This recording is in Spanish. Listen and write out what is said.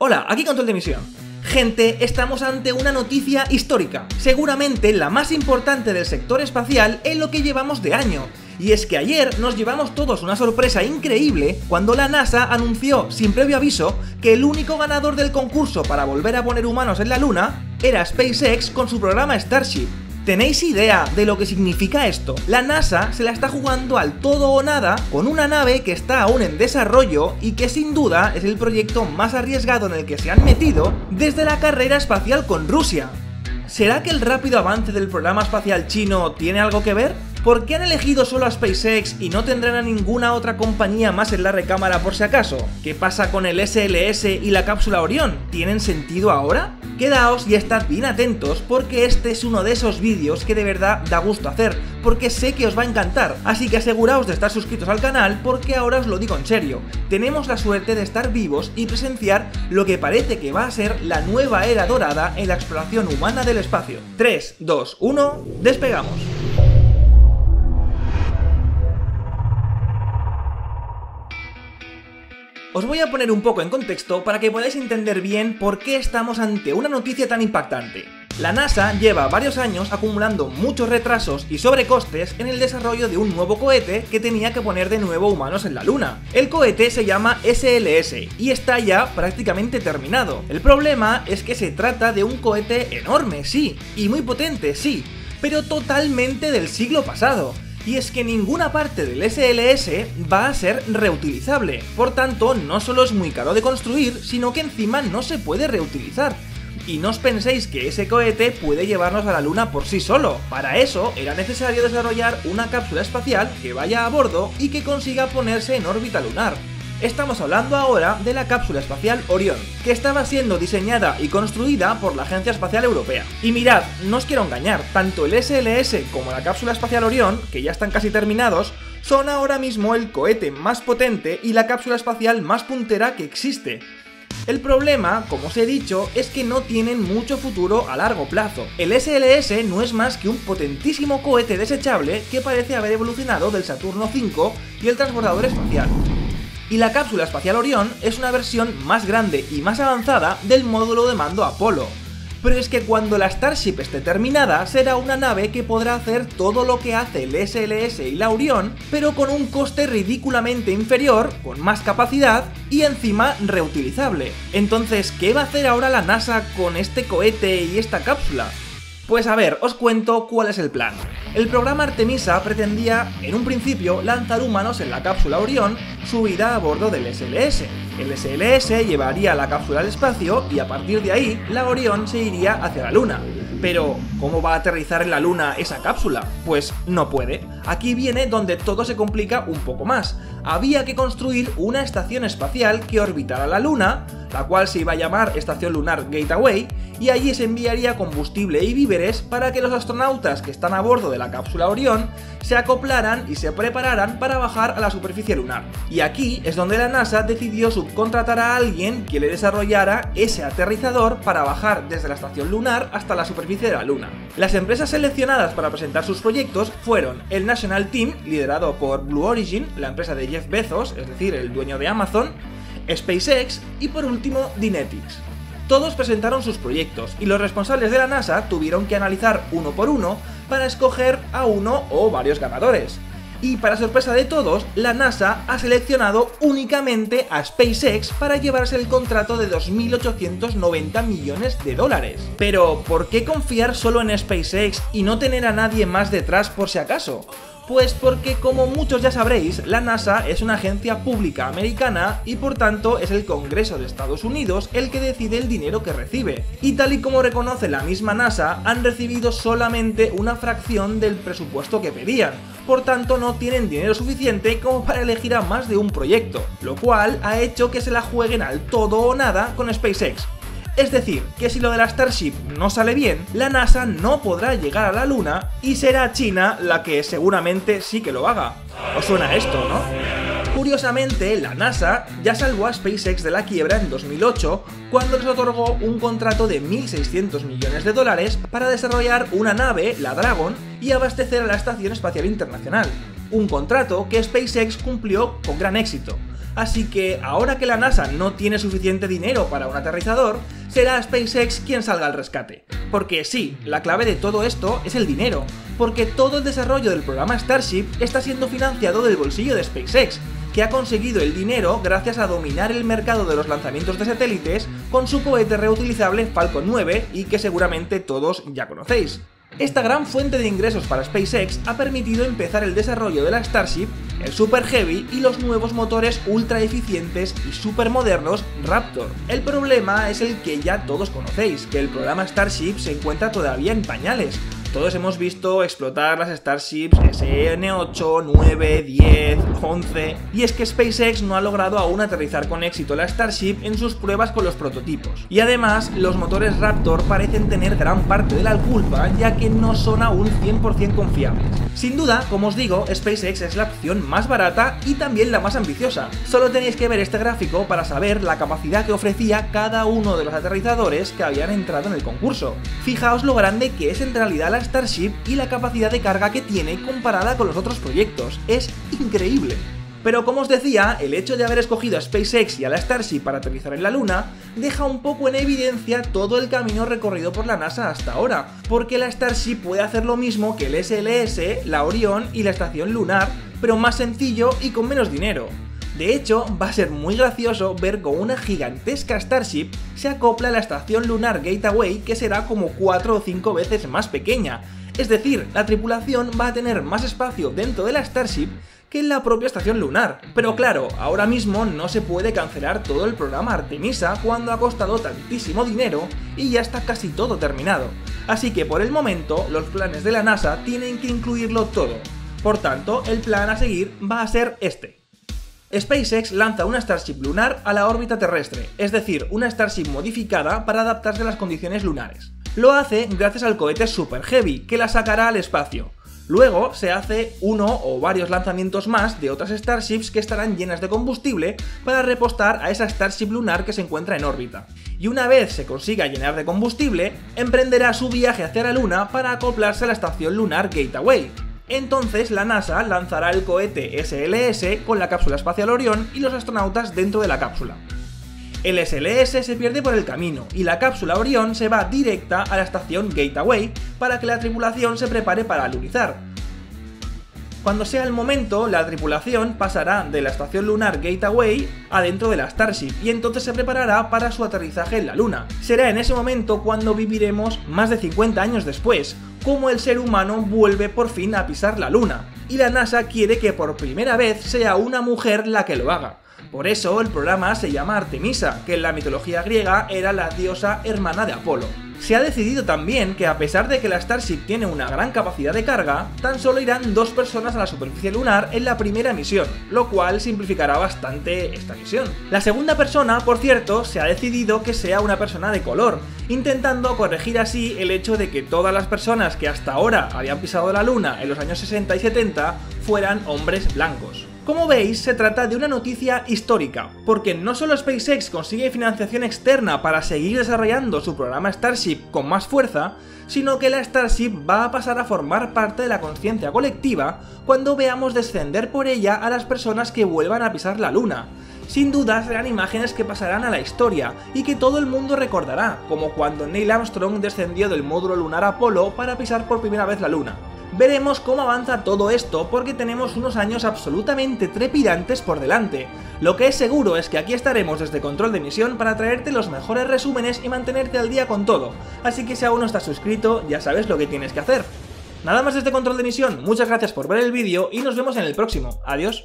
Hola, aquí Control de Misión. Gente, estamos ante una noticia histórica, seguramente la más importante del sector espacial en lo que llevamos de año. Y es que ayer nos llevamos todos una sorpresa increíble cuando la NASA anunció, sin previo aviso, que el único ganador del concurso para volver a poner humanos en la Luna era SpaceX con su programa Starship. ¿Tenéis idea de lo que significa esto? La NASA se la está jugando al todo o nada con una nave que está aún en desarrollo y que sin duda es el proyecto más arriesgado en el que se han metido desde la carrera espacial con Rusia. ¿Será que el rápido avance del programa espacial chino tiene algo que ver? ¿Por qué han elegido solo a SpaceX y no tendrán a ninguna otra compañía más en la recámara por si acaso? ¿Qué pasa con el SLS y la cápsula Orión? ¿Tienen sentido ahora? Quedaos y estad bien atentos porque este es uno de esos vídeos que de verdad da gusto hacer, porque sé que os va a encantar, así que aseguraos de estar suscritos al canal porque ahora os lo digo en serio, tenemos la suerte de estar vivos y presenciar lo que parece que va a ser la nueva era dorada en la exploración humana del espacio. 3, 2, 1, despegamos. Os voy a poner un poco en contexto para que podáis entender bien por qué estamos ante una noticia tan impactante. La NASA lleva varios años acumulando muchos retrasos y sobrecostes en el desarrollo de un nuevo cohete que tenía que poner de nuevo humanos en la Luna. El cohete se llama SLS y está ya prácticamente terminado. El problema es que se trata de un cohete enorme, sí, y muy potente, sí, pero totalmente del siglo pasado y es que ninguna parte del SLS va a ser reutilizable. Por tanto, no solo es muy caro de construir, sino que encima no se puede reutilizar. Y no os penséis que ese cohete puede llevarnos a la Luna por sí solo. Para eso era necesario desarrollar una cápsula espacial que vaya a bordo y que consiga ponerse en órbita lunar. Estamos hablando ahora de la cápsula espacial Orión, que estaba siendo diseñada y construida por la Agencia Espacial Europea. Y mirad, no os quiero engañar, tanto el SLS como la cápsula espacial Orión, que ya están casi terminados, son ahora mismo el cohete más potente y la cápsula espacial más puntera que existe. El problema, como os he dicho, es que no tienen mucho futuro a largo plazo. El SLS no es más que un potentísimo cohete desechable que parece haber evolucionado del Saturno V y el transbordador espacial y la cápsula espacial Orión es una versión más grande y más avanzada del módulo de mando Apolo. Pero es que cuando la Starship esté terminada, será una nave que podrá hacer todo lo que hace el SLS y la Orión, pero con un coste ridículamente inferior, con más capacidad y encima reutilizable. Entonces, ¿qué va a hacer ahora la NASA con este cohete y esta cápsula? Pues a ver, os cuento cuál es el plan. El programa Artemisa pretendía, en un principio, lanzar humanos en la cápsula Orión subida a bordo del SLS. El SLS llevaría la cápsula al espacio y a partir de ahí, la Orión se iría hacia la Luna. Pero, ¿cómo va a aterrizar en la Luna esa cápsula? Pues no puede. Aquí viene donde todo se complica un poco más. Había que construir una estación espacial que orbitara la Luna, la cual se iba a llamar Estación Lunar Gateway, y allí se enviaría combustible y víveres para que los astronautas que están a bordo de la cápsula Orión se acoplaran y se prepararan para bajar a la superficie lunar. Y aquí es donde la NASA decidió subcontratar a alguien que le desarrollara ese aterrizador para bajar desde la estación lunar hasta la superficie de la Luna. Las empresas seleccionadas para presentar sus proyectos fueron el National Team, liderado por Blue Origin, la empresa de Jeff Bezos, es decir, el dueño de Amazon, SpaceX y por último Dynetics. Todos presentaron sus proyectos y los responsables de la NASA tuvieron que analizar uno por uno para escoger a uno o varios ganadores. Y para sorpresa de todos, la NASA ha seleccionado únicamente a SpaceX para llevarse el contrato de 2.890 millones de dólares. Pero, ¿por qué confiar solo en SpaceX y no tener a nadie más detrás por si acaso? Pues porque como muchos ya sabréis, la NASA es una agencia pública americana y por tanto es el Congreso de Estados Unidos el que decide el dinero que recibe. Y tal y como reconoce la misma NASA, han recibido solamente una fracción del presupuesto que pedían, por tanto no tienen dinero suficiente como para elegir a más de un proyecto, lo cual ha hecho que se la jueguen al todo o nada con SpaceX, es decir, que si lo de la Starship no sale bien, la NASA no podrá llegar a la Luna y será China la que seguramente sí que lo haga. ¿Os suena esto, no? Curiosamente, la NASA ya salvó a SpaceX de la quiebra en 2008 cuando les otorgó un contrato de 1.600 millones de dólares para desarrollar una nave, la Dragon, y abastecer a la Estación Espacial Internacional. Un contrato que SpaceX cumplió con gran éxito Así que ahora que la NASA no tiene suficiente dinero para un aterrizador, será SpaceX quien salga al rescate. Porque sí, la clave de todo esto es el dinero, porque todo el desarrollo del programa Starship está siendo financiado del bolsillo de SpaceX, que ha conseguido el dinero gracias a dominar el mercado de los lanzamientos de satélites con su cohete reutilizable Falcon 9 y que seguramente todos ya conocéis. Esta gran fuente de ingresos para SpaceX ha permitido empezar el desarrollo de la Starship, el Super Heavy y los nuevos motores ultra eficientes y super modernos Raptor. El problema es el que ya todos conocéis, que el programa Starship se encuentra todavía en pañales, todos hemos visto explotar las Starships SN8, 9, 10, 11, y es que SpaceX no ha logrado aún aterrizar con éxito la Starship en sus pruebas con los prototipos. Y además, los motores Raptor parecen tener gran parte de la culpa, ya que no son aún 100% confiables. Sin duda, como os digo, SpaceX es la opción más barata y también la más ambiciosa. Solo tenéis que ver este gráfico para saber la capacidad que ofrecía cada uno de los aterrizadores que habían entrado en el concurso. Fijaos lo grande que es en realidad la Starship y la capacidad de carga que tiene comparada con los otros proyectos. Es increíble. Pero como os decía, el hecho de haber escogido a SpaceX y a la Starship para aterrizar en la Luna deja un poco en evidencia todo el camino recorrido por la NASA hasta ahora, porque la Starship puede hacer lo mismo que el SLS, la Orion y la Estación Lunar, pero más sencillo y con menos dinero. De hecho, va a ser muy gracioso ver cómo una gigantesca Starship se acopla a la estación lunar Gateway que será como 4 o 5 veces más pequeña. Es decir, la tripulación va a tener más espacio dentro de la Starship que en la propia estación lunar. Pero claro, ahora mismo no se puede cancelar todo el programa Artemisa cuando ha costado tantísimo dinero y ya está casi todo terminado. Así que por el momento, los planes de la NASA tienen que incluirlo todo. Por tanto, el plan a seguir va a ser este. SpaceX lanza una Starship lunar a la órbita terrestre, es decir, una Starship modificada para adaptarse a las condiciones lunares. Lo hace gracias al cohete Super Heavy, que la sacará al espacio. Luego se hace uno o varios lanzamientos más de otras Starships que estarán llenas de combustible para repostar a esa Starship lunar que se encuentra en órbita. Y una vez se consiga llenar de combustible, emprenderá su viaje hacia la Luna para acoplarse a la estación lunar Gateway, entonces la NASA lanzará el cohete SLS con la cápsula espacial Orión y los astronautas dentro de la cápsula. El SLS se pierde por el camino y la cápsula Orión se va directa a la estación Gateway para que la tripulación se prepare para alunizar, cuando sea el momento, la tripulación pasará de la estación lunar Gateway adentro de la Starship y entonces se preparará para su aterrizaje en la Luna. Será en ese momento cuando viviremos, más de 50 años después, como el ser humano vuelve por fin a pisar la Luna. Y la NASA quiere que por primera vez sea una mujer la que lo haga. Por eso el programa se llama Artemisa, que en la mitología griega era la diosa hermana de Apolo. Se ha decidido también que a pesar de que la Starship tiene una gran capacidad de carga, tan solo irán dos personas a la superficie lunar en la primera misión, lo cual simplificará bastante esta misión. La segunda persona, por cierto, se ha decidido que sea una persona de color, intentando corregir así el hecho de que todas las personas que hasta ahora habían pisado la luna en los años 60 y 70 fueran hombres blancos. Como veis, se trata de una noticia histórica, porque no solo SpaceX consigue financiación externa para seguir desarrollando su programa Starship con más fuerza, sino que la Starship va a pasar a formar parte de la conciencia colectiva cuando veamos descender por ella a las personas que vuelvan a pisar la Luna. Sin duda serán imágenes que pasarán a la historia y que todo el mundo recordará, como cuando Neil Armstrong descendió del módulo lunar Apolo para pisar por primera vez la Luna veremos cómo avanza todo esto porque tenemos unos años absolutamente trepidantes por delante. Lo que es seguro es que aquí estaremos desde Control de Misión para traerte los mejores resúmenes y mantenerte al día con todo, así que si aún no estás suscrito ya sabes lo que tienes que hacer. Nada más desde Control de Misión, muchas gracias por ver el vídeo y nos vemos en el próximo. Adiós.